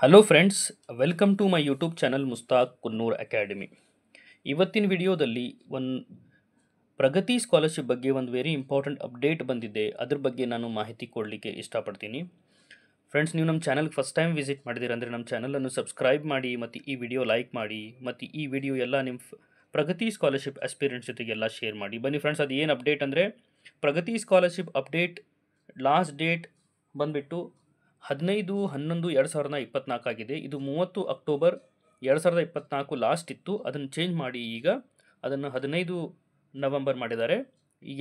Hello friends welcome to my YouTube channel Mustaq Kunnur academy ಇವತ್ತಿನ ವಿಡಿಯೋದಲ್ಲಿ ಒಂದು ಪ್ರಗತಿ scholarship ಬಗ್ಗೆ ಒಂದು ವೆರಿ ಇಂಪಾರ್ಟೆಂಟ್ ಅಪ್ಡೇಟ್ ಬಂದಿದೆ. ಅದ್ರ ಬಗ್ಗೆ ನಾನು ಮಾಹಿತಿ ಕೊಡಲಿಕ್ಕೆ ಇಷ್ಟಪಡ್ತೀನಿ. ಫ್ರೆಂಡ್ಸ್ ನೀವು ನಮ್ಮ ಚಾನಲ್ಗೆ ಫಸ್ಟ್ ಟೈಮ್ ವಿಸಿಟ್ ಮಾಡಿದ್ದೀರ ಅಂದರೆ ನಮ್ಮ ಚಾನಲನ್ನು ಸಬ್ಸ್ಕ್ರೈಬ್ ಮಾಡಿ ಮತ್ತು ಈ ವಿಡಿಯೋ ಲೈಕ್ ಮಾಡಿ ಮತ್ತು ಈ ವಿಡಿಯೋ ಎಲ್ಲ ನಿಮ್ಮ ಪ್ರಗತಿ ಸ್ಕಾಲರ್ಶಿಪ್ ಆಸ್ಪಿರೆಂಟ್ಸ್ ಜೊತೆಗೆಲ್ಲ ಶೇರ್ ಮಾಡಿ. ಬನ್ನಿ ಫ್ರೆಂಡ್ಸ್ ಅದು ಏನು ಅಪ್ಡೇಟ್ ಅಂದರೆ Pragati scholarship update last date ಬಂದುಬಿಟ್ಟು ಹದಿನೈದು, ಹನ್ನೊಂದು, ಎರಡು ಸಾವಿರದ ಇಪ್ಪತ್ನಾಲ್ಕು ಆಗಿದೆ. ಇದು ಮೂವತ್ತು ಅಕ್ಟೋಬರ್ ಎರಡು ಸಾವಿರದ ಇಪ್ಪತ್ನಾಲ್ಕು ಲಾಸ್ಟ್ ಇತ್ತು. ಅದನ್ನು ಚೇಂಜ್ ಮಾಡಿ ಈಗ ಅದನ್ನು ಹದಿನೈದು ನವೆಂಬರ್ ಮಾಡಿದ್ದಾರೆ.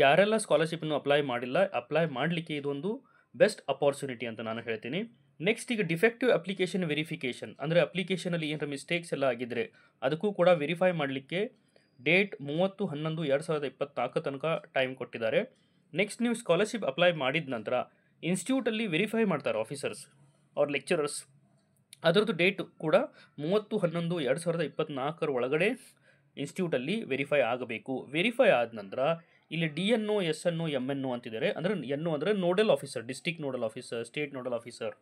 ಯಾರೆಲ್ಲ ಸ್ಕಾಲರ್ಶಿಪ್ಪನ್ನು ಅಪ್ಲೈ ಮಾಡಿಲ್ಲ ಅಪ್ಲೈ ಮಾಡಲಿಕ್ಕೆ ಇದೊಂದು ಬೆಸ್ಟ್ ಅಪಾರ್ಚುನಿಟಿ ಅಂತ ನಾನು ಹೇಳ್ತೀನಿ. ನೆಕ್ಸ್ಟ್ ಈಗ ಡಿಫೆಕ್ಟಿವ್ ಅಪ್ಲಿಕೇಶನ್ ವೆರಿಫಿಕೇಷನ್ ಅಂದರೆ ಅಪ್ಲಿಕೇಶನಲ್ಲಿ ಏನಾರ ಮಿಸ್ಟೇಕ್ಸ್ ಎಲ್ಲ ಆಗಿದ್ದರೆ ಅದಕ್ಕೂ ಕೂಡ ವೆರಿಫೈ ಮಾಡಲಿಕ್ಕೆ ಡೇಟ್ ಮೂವತ್ತು, ಹನ್ನೊಂದು, ಎರಡು ಸಾವಿರದ ಇಪ್ಪತ್ನಾಲ್ಕು ತನಕ ಟೈಮ್ ಕೊಟ್ಟಿದ್ದಾರೆ. ನೆಕ್ಸ್ಟ್ ನೀವು ಸ್ಕಾಲರ್ಶಿಪ್ ಅಪ್ಲೈ ಮಾಡಿದ ನಂತರ ಇನ್ಸ್ಟಿಟ್ಯೂಟಲ್ಲಿ ವೆರಿಫೈ ಮಾಡ್ತಾರೆ ಆಫೀಸರ್ಸ್ ಅವ್ರ ಲೆಕ್ಚರರ್ಸ್. ಅದರದ್ದು ಡೇಟ್ ಕೂಡ ಮೂವತ್ತು, ಹನ್ನೊಂದು, ಎರಡು ಸಾವಿರದ ಇಪ್ಪತ್ತ್ನಾಲ್ಕರ ಒಳಗಡೆ ಇನ್ಸ್ಟಿಟ್ಯೂಟಲ್ಲಿ ವೆರಿಫೈ ಆಗಬೇಕು. ವೆರಿಫೈ ಆದ ನಂತರ ಇಲ್ಲಿ D N O S N O M N O ಅಂತಿದ್ದಾರೆ. ಅಂದರೆ ಎನ್ ಒ ಅಂದರೆ nodal officer district nodal officer, state nodal officer.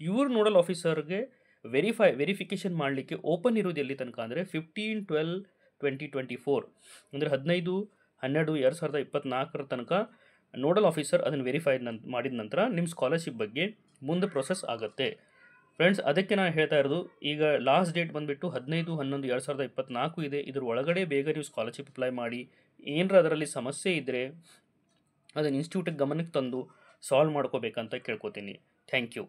ಇವ್ರ ನೋಡಲ್ ಆಫೀಸರ್ಗೆ ವೆರಿಫೈ, ವೆರಿಫಿಕೇಷನ್ ಮಾಡಲಿಕ್ಕೆ ಓಪನ್ ಇರೋದು ಎಲ್ಲಿ ತನಕ ಅಂದರೆ fifteen, twelve, twenty twenty four. ಅಂದರೆ ಹದಿನೈದು, ಹನ್ನೆರಡು, ಎರಡು ಸಾವಿರದ ಇಪ್ಪತ್ತ್ನಾಲ್ಕರ ತನಕ ನೋಡಲ್ ಆಫೀಸರ್ ಅದನ್ನು ವೆರಿಫೈ ನನ್, ಮಾಡಿದ ನಂತರ ನಿಮ್ಮ ಸ್ಕಾಲರ್ಶಿಪ್ ಬಗ್ಗೆ ಮುಂದೆ ಪ್ರೊಸೆಸ್ ಆಗುತ್ತೆ. ಫ್ರೆಂಡ್ಸ್ ಅದಕ್ಕೆ ನಾನು ಹೇಳ್ತಾ ಇರೋದು, ಈಗ ಲಾಸ್ಟ್ ಡೇಟ್ ಬಂದುಬಿಟ್ಟು ಹದಿನೈದು, ಹನ್ನೊಂದು, ಎರಡು ಸಾವಿರದ ಇಪ್ಪತ್ನಾಲ್ಕು ಇದೆ. ಇದ್ರ ಒಳಗಡೆ ಬೇಗ ನೀವು ಸ್ಕಾಲರ್ಶಿಪ್ ಅಪ್ಲೈ ಮಾಡಿ. ಏನರ ಅದರಲ್ಲಿ ಸಮಸ್ಯೆ ಇದ್ದರೆ ಅದನ್ನು ಇನ್ಸ್ಟಿಟ್ಯೂಟಿಗೆ ಗಮನಕ್ಕೆ ತಂದು ಸಾಲ್ವ್ ಮಾಡ್ಕೋಬೇಕಂತ ಕೇಳ್ಕೊತೀನಿ. Thank you